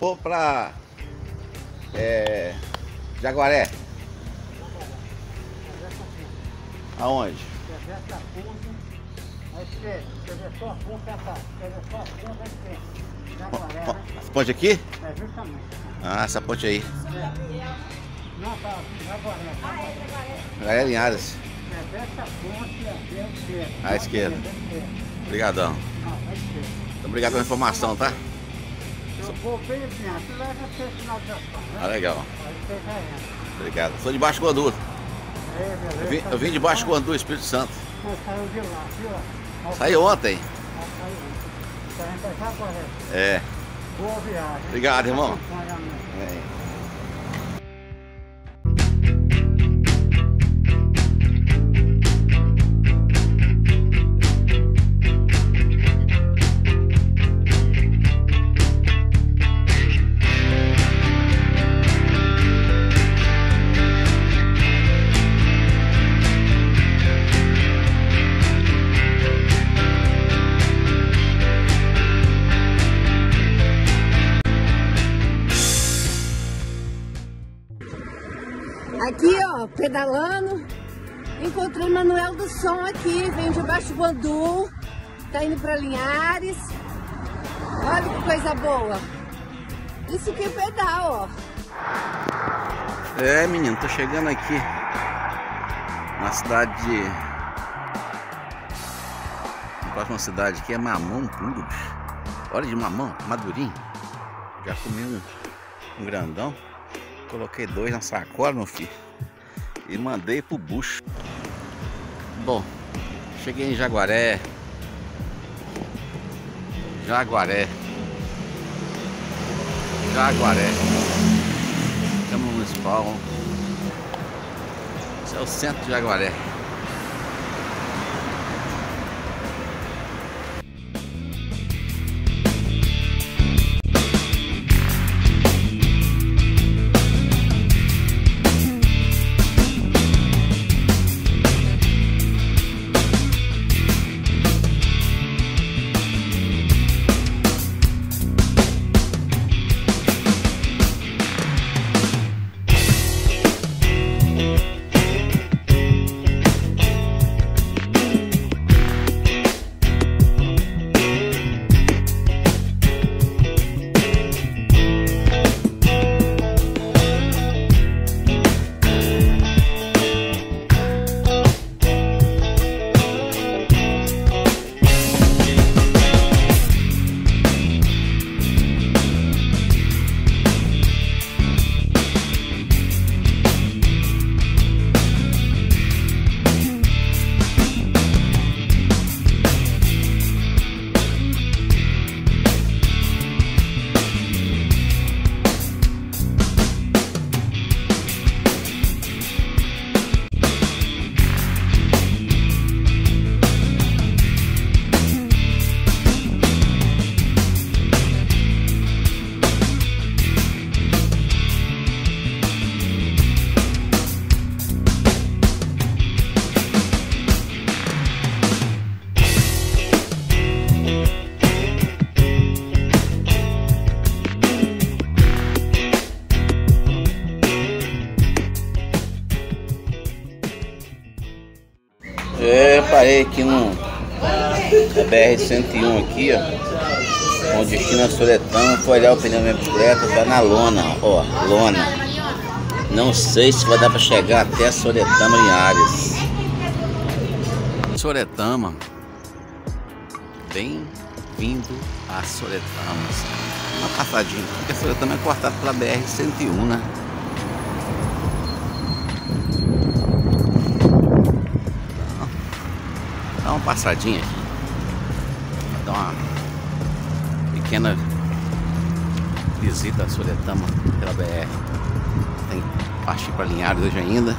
Vou pra é, Jaguaré. Aonde? Ó, Essa ponte aqui? É, justamente. Ah, essa ponte aí. Não, tá, Jaguaré. Linhares. É a esquerda. À esquerda. À esquerda. Obrigadão. Esquerda. Muito obrigado pela informação, tá? Ah, legal. Aí você já entra. Obrigado. Sou de Baixo Guandu. É. Eu vim, eu vim de Baixo Guandu, Espírito Santo. Saiu de lá, viu? Ó, Saí ontem. Tá. É. Boa viagem. Obrigado, irmão. Acompanhamento. É. Aqui, ó, pedalando. Encontrei Manuel do Som aqui, vem de Baixo Guandu, tá indo pra Linhares. Olha que coisa boa. Isso que é pedal, ó. É, menino, tô chegando aqui na cidade de. A próxima cidade aqui é mamão puro. Olha de mamão, madurinho. Já comi um, um grandão. Coloquei dois na sacola, meu filho. E mandei pro bucho. Bom, cheguei em Jaguaré. Jaguaré. Jaguaré. Câmara Municipal. Esse é o centro de Jaguaré. Parei aqui no BR-101 aqui, ó. Com destino a Soretama, fui olhar o pneu da minha bicicleta, tá na lona, ó, lona. Não sei se vai dar pra chegar até Soretama Linhares. Soretama. Bem-vindo a Soretama. Uma passadinha, porque Soretama é cortado pela BR-101, né? Uma passadinha aqui. Dá uma pequena visita a Soletama pela BR. Tem partir para Linhares hoje ainda.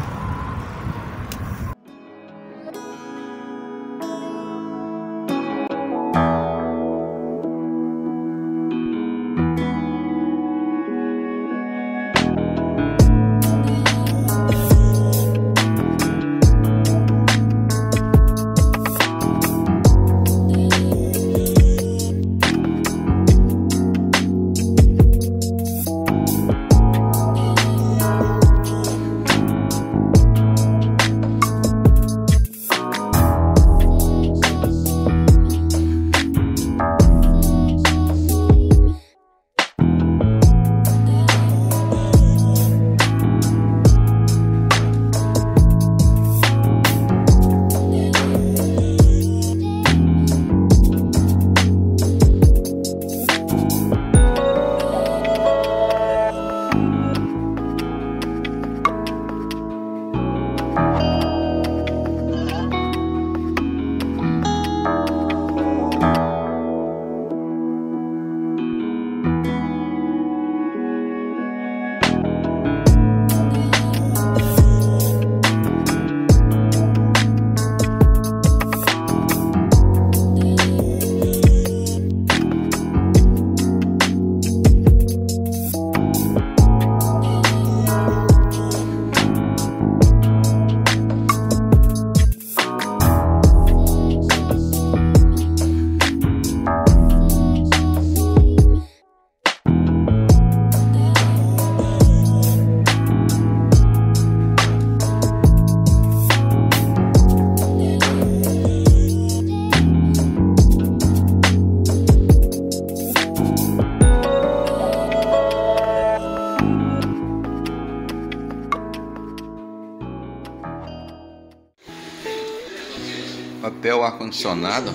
Papel ar-condicionado.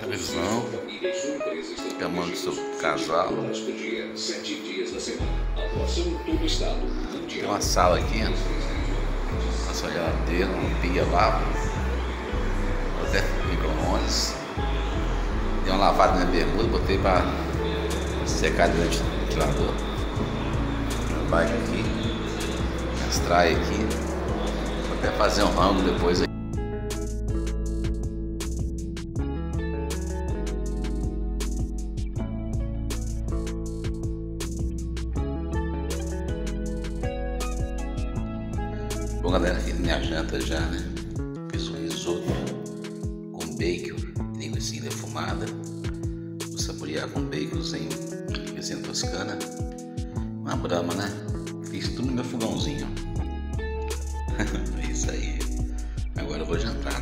Televisão. Camão do seu casal. Tem uma sala aqui. Nossa geladeira, uma pia lá. Até micro-ondas. Dei uma lavada na bermuda, botei para secar dentro do ventilador. Bike aqui. Extrai aqui. Até fazer um rango depois aqui. Bom galera, aqui minha janta já, né? Fiz um risoto com bacon, linguiça defumada, o saborear com baconzinho, linguiça toscana, uma brama, né? Fiz tudo no meu fogãozinho. é isso aí. Agora eu vou jantar, né?